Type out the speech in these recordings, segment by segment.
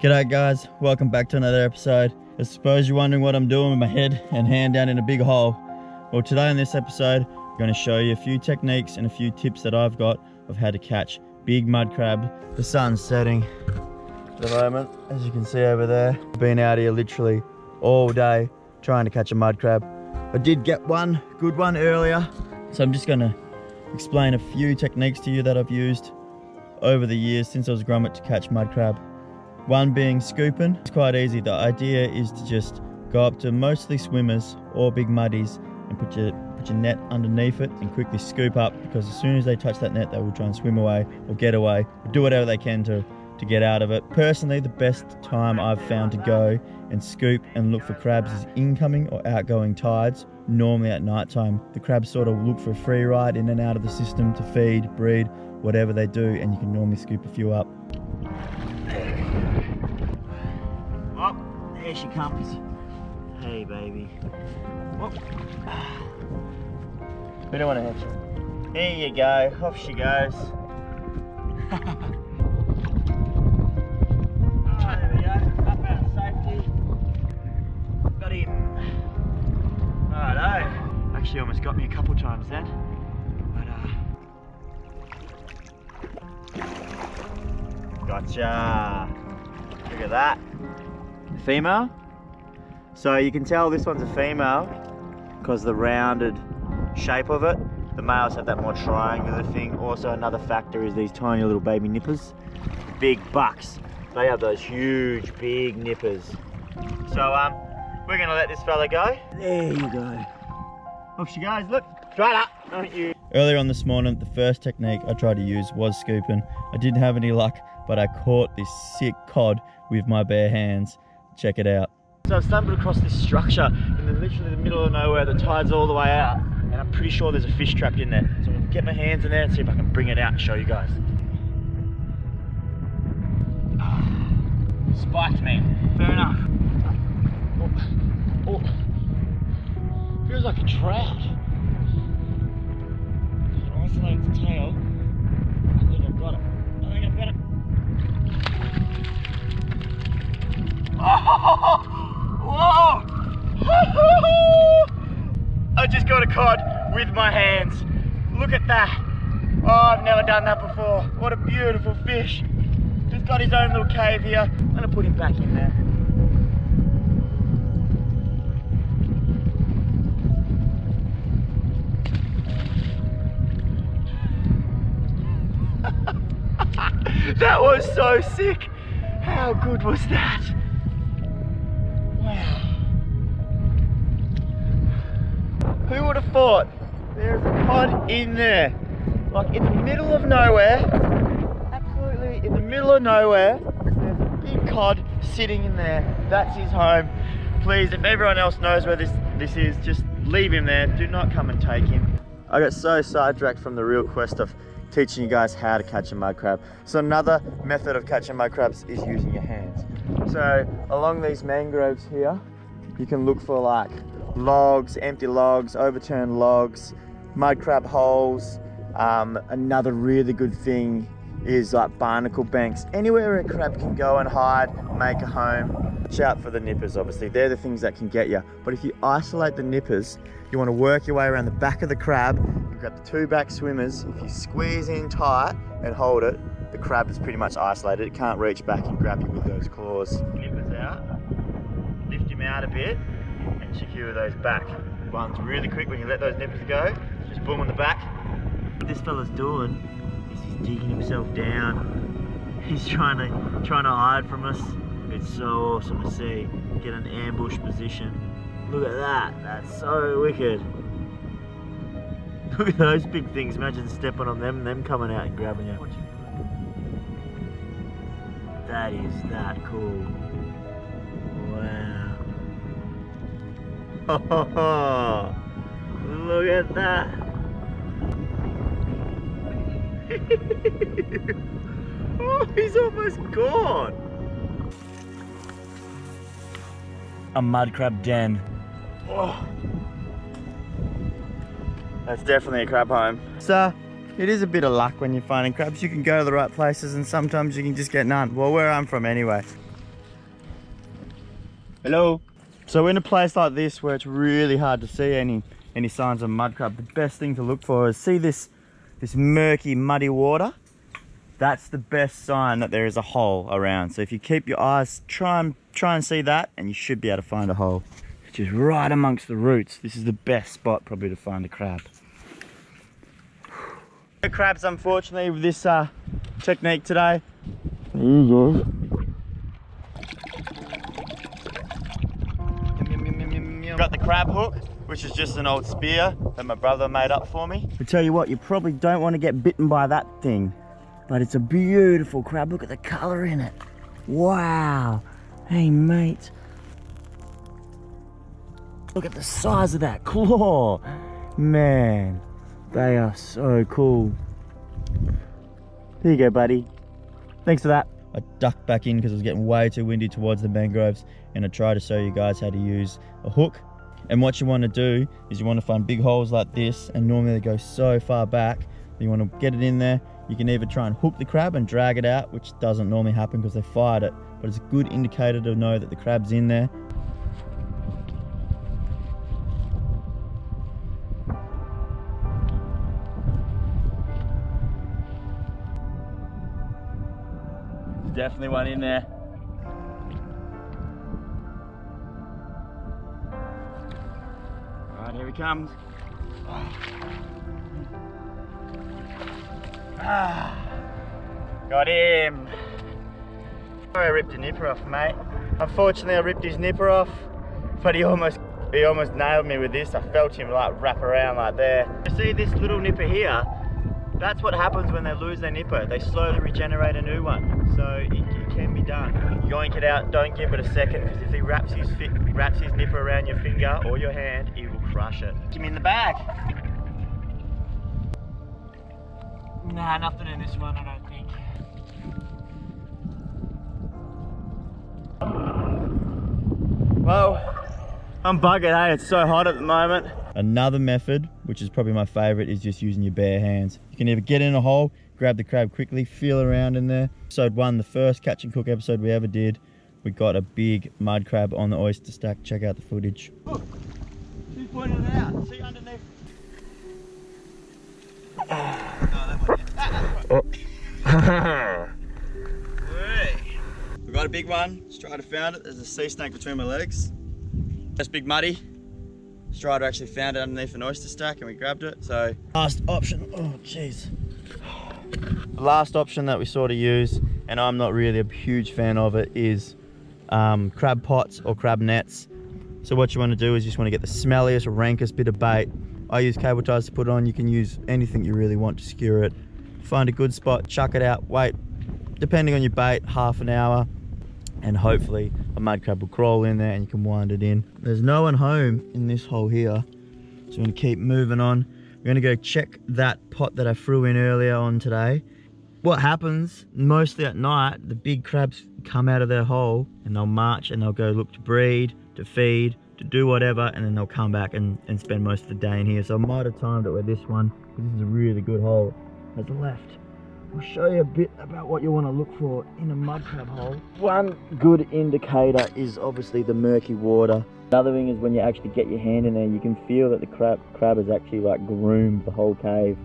G'day guys, welcome back to another episode. I suppose you're wondering what I'm doing with my head and hand down in a big hole. Well today in this episode, I'm going to show you a few techniques and a few tips that I've got of how to catch big mud crab. The sun's setting at the moment, as you can see over there. I've been out here literally all day trying to catch a mud crab. I did get one, good one earlier. So I'm just going to explain a few techniques to you that I've used over the years since I was grommet to catch mud crab. One being scooping. It's quite easy. The idea is to just go up to mostly swimmers or big muddies and put your put your net underneath it and quickly scoop up because as soon as they touch that net they will try and swim away or get away or do whatever they can to to get out of it. Personally, the best time I've found to go and scoop and look for crabs is incoming or outgoing tides, normally at night time. The crabs sort of look for a free ride in and out of the system to feed, breed, whatever they do, and you can normally scoop a few up. There she comes. Hey, baby. Oh. We don't want to hit you. There you go. Off she goes. There we go. Up out of safety. Got him. Righto. Actually almost got me a couple times then. But uh Gotcha. Look at that. Female. So you can tell this one's a female because the rounded shape of it. The males have that more triangular thing. Also another factor is these tiny little baby nippers. Big bucks. They have those huge big nippers. So um, we're gonna let this fella go. There you go. Off she goes, look, straight up, don't you? Earlier on this morning, the first technique I tried to use was scooping. I didn't have any luck, but I caught this sick cod with my bare hands. Check it out. So I've stumbled across this structure in the, literally the middle of nowhere. The tide's all the way out, and I'm pretty sure there's a fish trapped in there. So I'm gonna get my hands in there and see if I can bring it out and show you guys. Spiked me. Fair enough. Oh, oh. Feels like a trout. Isolate its tail, whoa! I just got a cod with my hands. Look at that. Oh, I've never done that before. What a beautiful fish. Just got his own little cave here. I'm gonna put him back in there. that was so sick. How good was that? Wow. Who would have thought there's a cod in there? Like in the middle of nowhere, absolutely in the middle of nowhere, there's a big cod sitting in there. That's his home. Please, if everyone else knows where this, this is, just leave him there. Do not come and take him. I got so sidetracked from the real quest of teaching you guys how to catch a mud crab. So another method of catching mud crabs is using your hands. So along these mangroves here, you can look for like logs, empty logs, overturned logs, mud crab holes. Um, another really good thing is like barnacle banks. Anywhere a crab can go and hide, make a home. Shout for the nippers, obviously. They're the things that can get you. But if you isolate the nippers, you want to work your way around the back of the crab. You grab the two back swimmers. If you squeeze in tight and hold it, the crab is pretty much isolated. It can't reach back and grab you with those claws. Nippers out. Lift him out a bit and secure those back ones really quick when you let those nippers go. Just boom on the back. What this fella's doing is he's digging himself down. He's trying to trying to hide from us. It's so awesome to see. Get an ambush position. Look at that. That's so wicked. Look at those big things. Imagine stepping on them and them coming out and grabbing you. That is that cool. Wow. Look at that. oh, he's almost gone. A mud crab den. Oh. That's definitely a crab home. So, it is a bit of luck when you're finding crabs. You can go to the right places and sometimes you can just get none. Well, where I'm from anyway, Hello. So in a place like this where it's really hard to see any any signs of mud crab, the best thing to look for is see this this murky, muddy water. That's the best sign that there is a hole around. So if you keep your eyes, try and try and see that, and you should be able to find a hole. Which is right amongst the roots. This is the best spot probably to find a crab. No crabs, unfortunately, with this uh, technique today. There you go. Got the crab hook, which is just an old spear that my brother made up for me. I tell you what, you probably don't want to get bitten by that thing, but it's a beautiful crab. Look at the color in it. Wow. Hey, mate. Look at the size of that claw. Man, they are so cool. Here you go, buddy. Thanks for that. I ducked back in because it was getting way too windy towards the mangroves and I tried to show you guys how to use a hook. And what you want to do is you want to find big holes like this and normally they go so far back you want to get it in there. You can either try and hook the crab and drag it out, which doesn't normally happen because they fired it, but it's a good indicator to know that the crab's in there. There's definitely one in there. Right, here he comes. Ah, got him. I ripped a nipper off, mate. Unfortunately, I ripped his nipper off, but he almost he almost nailed me with this. I felt him like wrap around like there. You see this little nipper here? That's what happens when they lose their nipper. They slowly regenerate a new one. So it, it can be done. Yoink it out, don't give it a second, because if he wraps his, fi wraps his nipper around your finger or your hand, he will crush it. Him in the bag. Nah, nothing in this one, I don't think. Well, I'm buggered, hey, it's so hot at the moment. Another method, which is probably my favorite, is just using your bare hands. You can either get in a hole, grab the crab quickly, feel around in there. Episode one, the first catch and cook episode we ever did, we got a big mud crab on the oyster stack. Check out the footage. Look, she pointed it out. See underneath. we got a big one. Strider found it. There's a sea snake between my legs. That's big muddy. Strider actually found it underneath an oyster stack and we grabbed it. So last option. Oh jeez. The last option that we sort of use, and I'm not really a huge fan of it, is um, crab pots or crab nets. So what you want to do is you just want to get the smelliest, rankest bit of bait. I use cable ties to put on. You can use anything you really want to skewer it. Find a good spot, chuck it out, wait, depending on your bait, half an hour, and hopefully a mud crab will crawl in there and you can wind it in. There's no one home in this hole here, so we're gonna keep moving on. We're gonna go check that pot that I threw in earlier on today. What happens, mostly at night, the big crabs come out of their hole and they'll march and they'll go look to breed, to feed, to do whatever, and then they'll come back and, and spend most of the day in here. So I might have timed it with this one, this is a really good hole, has left. I'll show you a bit about what you want to look for in a mud crab hole. One good indicator is obviously the murky water. Another thing is when you actually get your hand in there, you can feel that the crab, crab has actually like groomed the whole cave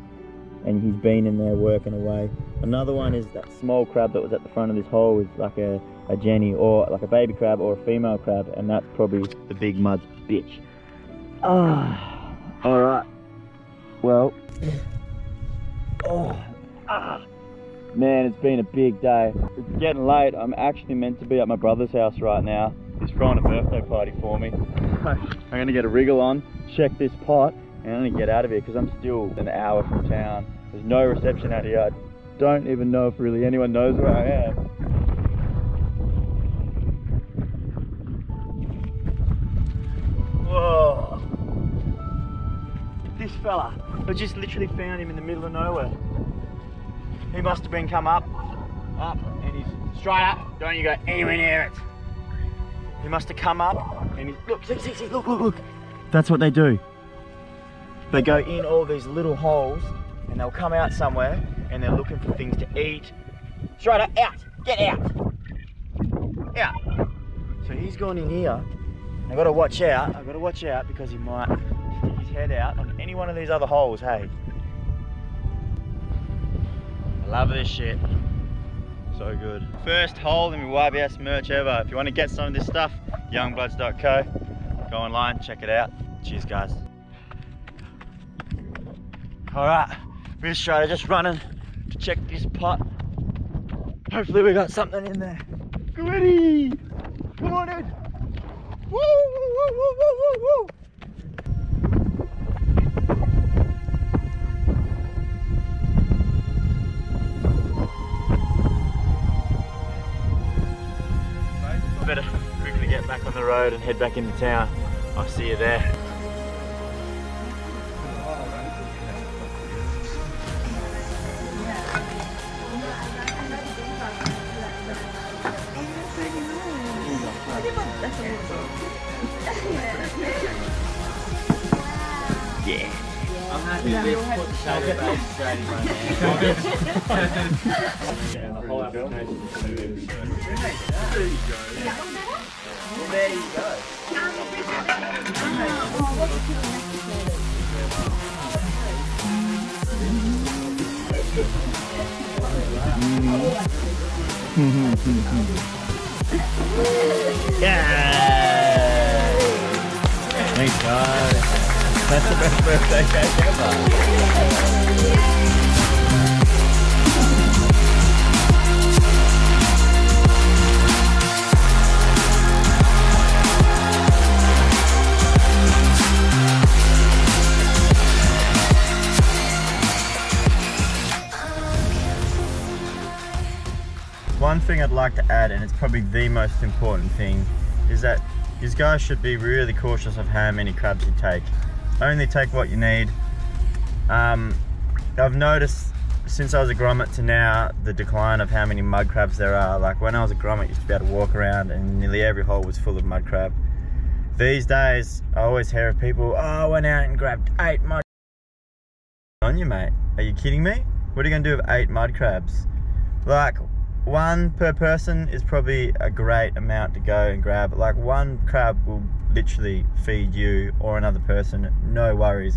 and he's been in there working away. Another one is that small crab that was at the front of this hole is like a, a jenny or like a baby crab or a female crab and that's probably the big mud bitch. Ah, alright. Well, Man, it's been a big day. It's getting late. I'm actually meant to be at my brother's house right now. He's throwing a birthday party for me. I'm gonna get a wriggle on, check this pot, and I'm gonna get out of here because I'm still an hour from town. There's no reception out here. I don't even know if really anyone knows where I am. Whoa. This fella, I just literally found him in the middle of nowhere. He must have been come up, up, and he's straight up. Don't you go anywhere near it. He must have come up, and he's look, see, see, see, look, look, look. That's what they do. They go in all these little holes, and they'll come out somewhere, and they're looking for things to eat. Straight up, out, get out, out. So he's gone in here. I've gotta watch out. I've gotta watch out because he might stick his head out on any one of these other holes, hey. Love this shit. So good. First hole in my YBS merch ever. If you want to get some of this stuff, youngbloods.co. Go online, check it out. Cheers, guys. All right, we're just running to check this pot. Hopefully we got something in there. Ready! Come on in! Woo, woo, woo, woo, woo, woo! Better quickly get back on the road and head back into town. I'll see you there. Yeah. I'm happy with put the shadow bag straight in my hand. Yeah, the whole application. Well, there you go. Yeah! Thanks, guys. That's the best birthday cake ever. I'd like to add, and it's probably the most important thing, is that you guys should be really cautious of how many crabs you take. Only take what you need. Um, I've noticed since I was a grommet to now the decline of how many mud crabs there are. Like when I was a grommet, I used to be able to walk around and nearly every hole was full of mud crab. These days, I always hear of people, oh, I went out and grabbed eight mud on you, mate. Are you kidding me? What are you gonna do with eight mud crabs? Like, one per person is probably a great amount to go and grab. Like, one crab will literally feed you or another person, no worries.